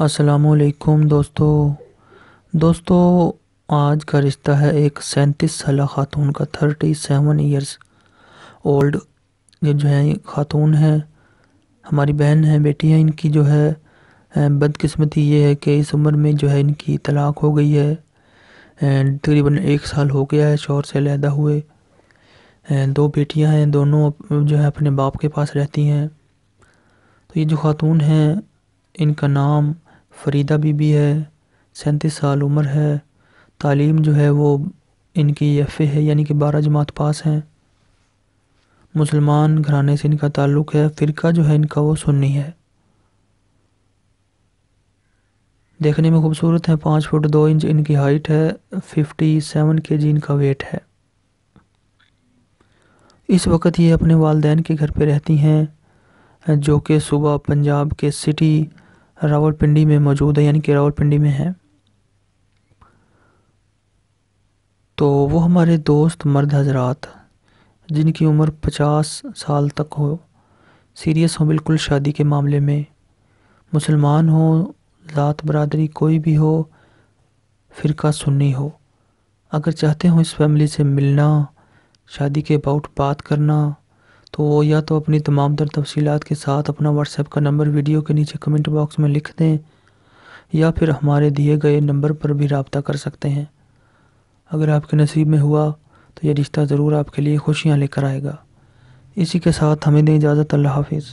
असलकुम दोस्तों। दोस्तों, आज का रिश्ता है एक सैंतीस साल ख़ातून का, थर्टी सेवन ईयर्स ओल्ड ये जो है ख़ातून है। हमारी बहन है, बेटी है, इनकी जो है बदकिस्मती ये है कि इस उम्र में जो है, इनकी तलाक हो गई है। तकरीबन एक साल हो गया है शोर से लहदा हुए। दो बेटियाँ हैं, दोनों जो है, अपने बाप के पास रहती हैं। तो ये जो ख़ातून हैं, इनका नाम फ़रीदा बीबी है, सैंतीस साल उम्र है। तालीम जो है वो इनकी एफ़ ए है, यानी कि बारह जमात पास हैं। मुसलमान घराने से इनका ताल्लुक़ है, फ़िरका जो है इनका वो सुन्नी है। देखने में खूबसूरत है, पाँच फुट दो इंच इनकी हाइट है, फिफ्टी सेवन के जी इनका वेट है। इस वक्त ये अपने वालदेन के घर पे रहती हैं, जो कि सुबह पंजाब के सिटी रावलपिंडी में मौजूद है, यानी कि रावलपिंडी में है। तो वो हमारे दोस्त मर्द हजरात, जिनकी उम्र पचास साल तक हो, सीरियस हो, बिल्कुल शादी के मामले में, मुसलमान हो, ज़ात बरदरी कोई भी हो, फ़िरका सुन्नी हो। अगर चाहते हो इस फैमिली से मिलना, शादी के अबाउट बात करना तो या तो अपनी तमाम तर तफसीत के साथ अपना व्हाट्सएप का नंबर वीडियो के नीचे कमेंट बॉक्स में लिख दें, या फिर हमारे दिए गए नंबर पर भी रबता कर सकते हैं। अगर आपके नसीब में हुआ तो यह रिश्ता ज़रूर आपके लिए खुशियाँ लेकर आएगा। इसी के साथ हमें दें इजाज़त, अल्लाह हाफिज़।